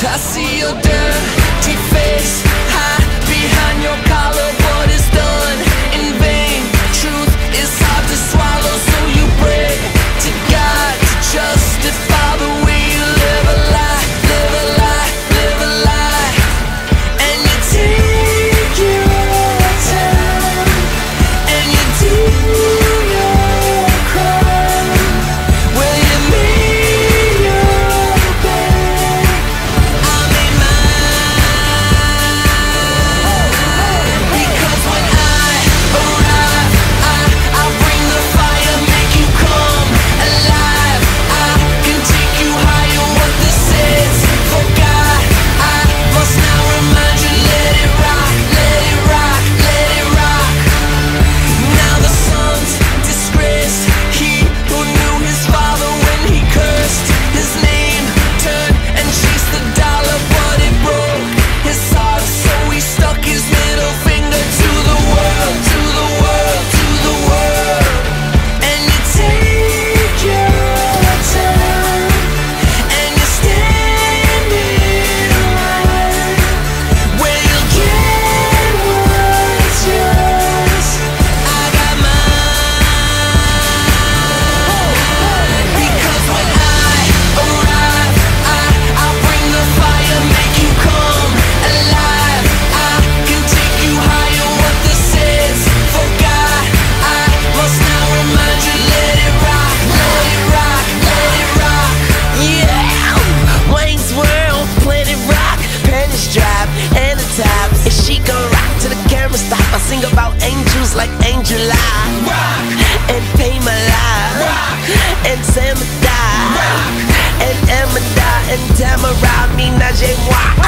I see your dirty face hide behind your names like Angel and Pamela and Samantha and Amanda and Tamara, Minaj et moi.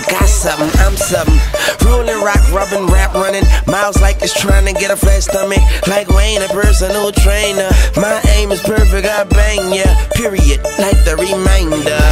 forgot something, I'm something. Rolling rock, rubbing, rap, running. Miles like it's trying to get a flat stomach. Like Wayne, a personal trainer. My aim is perfect, I bang ya. Period, like the reminder.